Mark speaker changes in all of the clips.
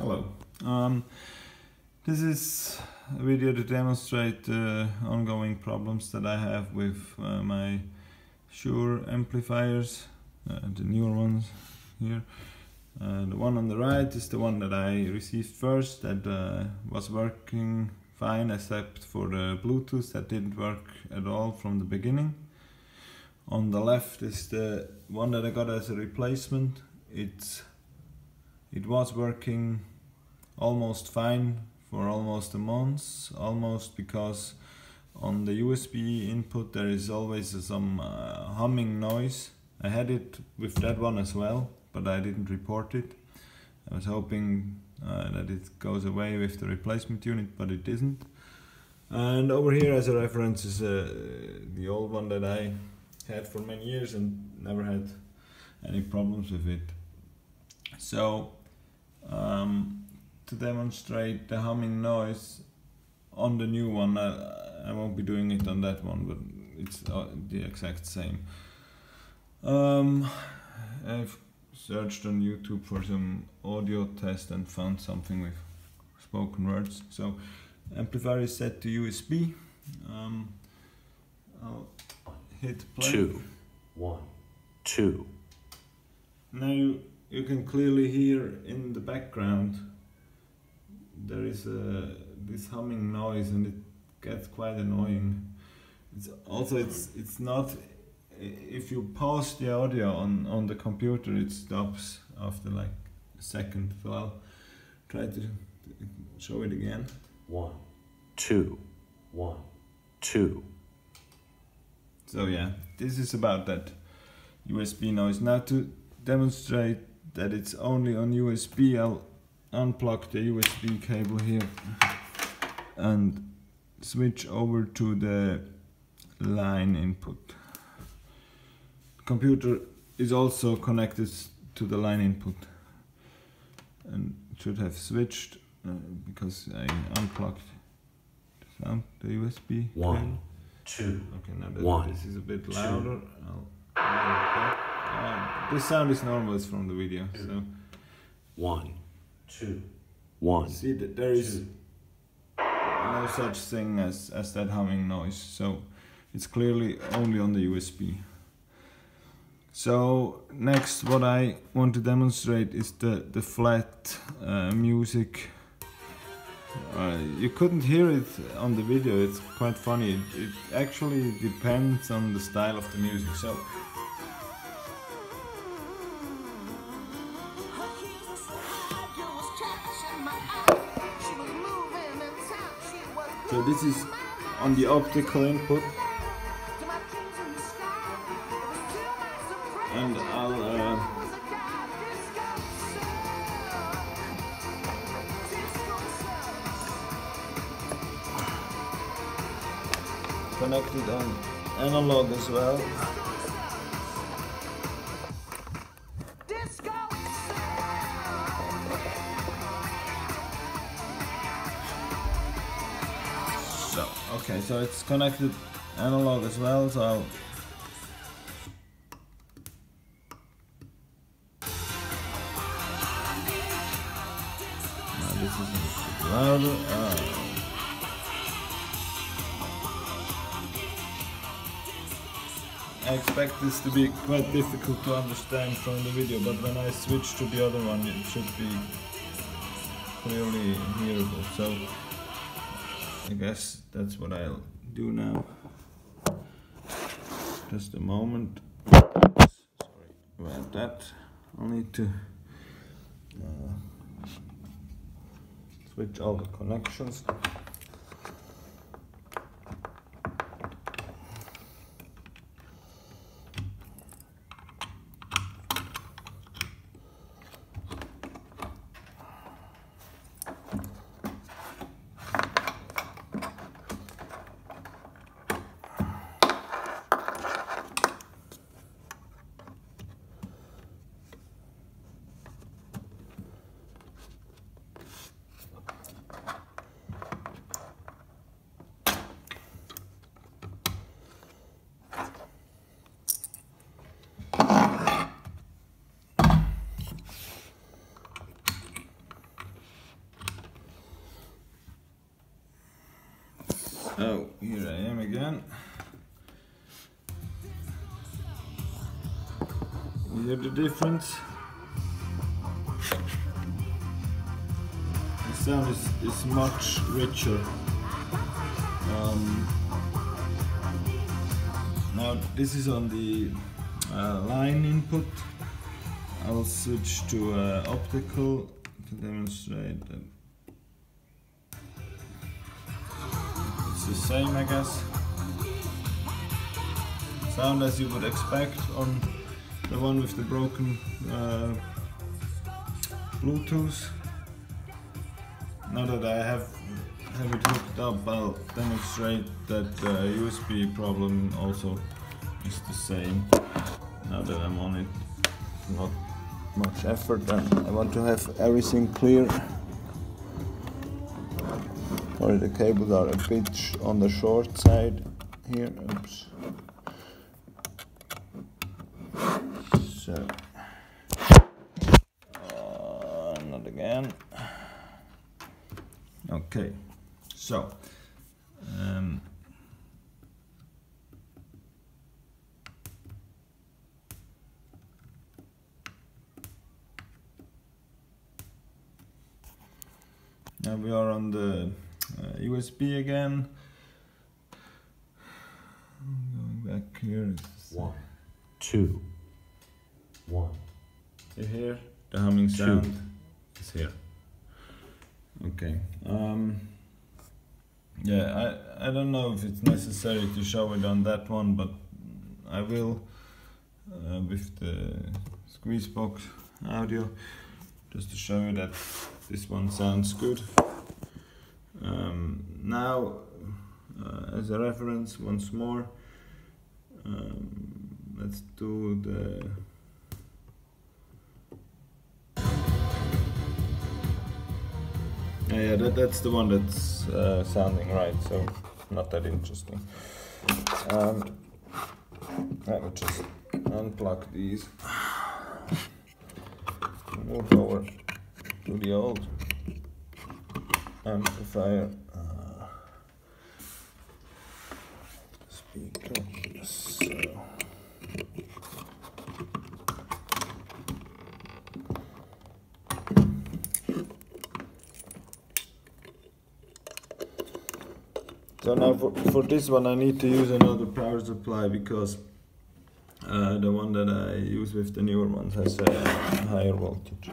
Speaker 1: Hello. Um, this is a video to demonstrate the ongoing problems that I have with uh, my Sure amplifiers, uh, the newer ones here. Uh, the one on the right is the one that I received first that uh, was working fine except for the Bluetooth that didn't work at all from the beginning. On the left is the one that I got as a replacement. It's it was working almost fine for almost a month, almost because on the USB input there is always some uh, humming noise. I had it with that one as well, but I didn't report it. I was hoping uh, that it goes away with the replacement unit, but it isn't. And over here as a reference is uh, the old one that I had for many years and never had any problems with it. So um, to demonstrate the humming noise on the new one. I, I won't be doing it on that one, but it's uh, the exact same. Um, I've searched on YouTube for some audio test and found something with spoken words. So amplifier is set to USB. Um, I'll hit play.
Speaker 2: two, one, two.
Speaker 1: Now you, you can clearly hear in the background there is a, this humming noise and it gets quite annoying. It's also it's it's not if you pause the audio on, on the computer it stops after like a second. So I'll try to show it again.
Speaker 2: One, two, one, two.
Speaker 1: So yeah, this is about that USB noise. Now to demonstrate that it's only on USB, I'll unplug the USB cable here and switch over to the line input. Computer is also connected to the line input and should have switched uh, because I unplugged the sound, the USB.
Speaker 2: One,
Speaker 1: cable.
Speaker 2: two.
Speaker 1: Okay, now that
Speaker 2: One,
Speaker 1: this is a bit louder, I'll uh, this sound is normal, it's from the video. So
Speaker 2: One, two, one,
Speaker 1: see that there is
Speaker 2: two.
Speaker 1: no such thing as as that humming noise. So it's clearly only on the USB. So next, what I want to demonstrate is the the flat uh, music. Uh, you couldn't hear it on the video. It's quite funny. It, it actually depends on the style of the music. So So this is on the optical input and I'll uh, connect it on analog as well. So it's connected analog as well, so Now this is louder. Uh, I expect this to be quite difficult to understand from the video, but when I switch to the other one, it should be clearly hearable. So I guess that's what I'll do now. Just a moment. Sorry about that. I'll need to uh, switch all the connections. Oh, here I am again. You hear the difference? The sound is, is much richer. Um, now this is on the uh, line input. I'll switch to uh, optical to demonstrate that it's the same I guess. Sound as you would expect on the one with the broken uh, Bluetooth. Now that I have have it hooked up, I'll demonstrate that the USB problem also is the same. Now that I'm on it, not much effort and I want to have everything clear. Sorry, the cables are a bit on the short side here. Oops. So, uh, not again. Okay, so um, now we are on the USB again. Going back here.
Speaker 2: One, two, one,
Speaker 1: You hear the humming
Speaker 2: Two.
Speaker 1: sound? It's here. Okay. Um, yeah, I, I don't know if it's necessary to show it on that one, but I will uh, with the Squeezebox audio just to show you that this one sounds good. Um, now, uh, as a reference, once more, um, let's do the Yeah, yeah, that, that's the one that's uh, sounding right, so not that interesting. Um, let me just unplug these. Move over to the old amplifier. Uh, speaker. So. So now for, for this one I need to use another power supply because uh, the one that I use with the newer ones has a higher voltage.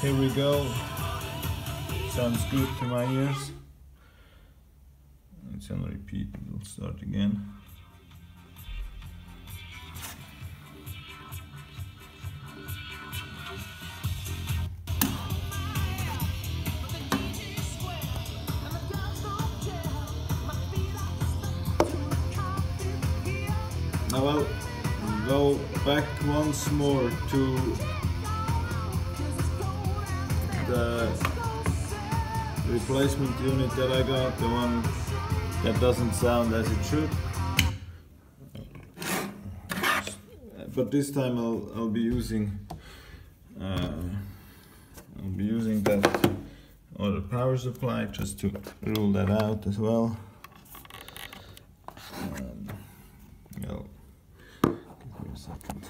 Speaker 1: Here we go. Sounds good to my ears. It's on repeat, it'll start again. Now I'll go back once more to the replacement unit that I got, the one that doesn't sound as it should. But this time I'll, I'll be using uh, I'll be using that other power supply just to rule that out as well. Um, give me a second.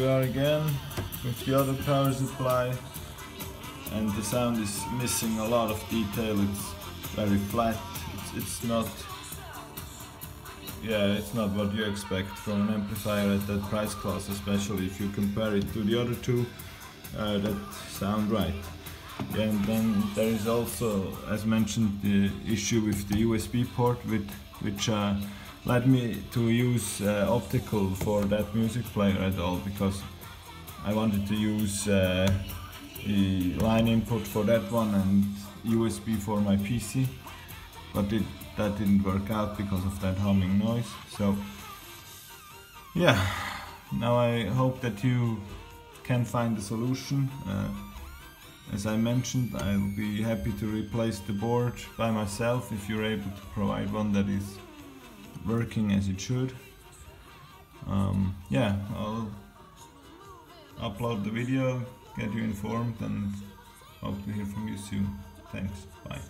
Speaker 1: We are again with the other power supply and the sound is missing a lot of detail, it's very flat, it's, it's not yeah, it's not what you expect from an amplifier at that price class, especially if you compare it to the other two uh, that sound right. And then there is also, as mentioned, the issue with the USB port, with, which uh, led me to use uh, optical for that music player at all because I wanted to use uh, the line input for that one and USB for my PC but it, that didn't work out because of that humming noise. So yeah now I hope that you can find a solution. Uh, as I mentioned I'll be happy to replace the board by myself if you're able to provide one that is working as it should. Um, yeah I'll upload the video get you informed and hope to hear from you soon. Thanks. Bye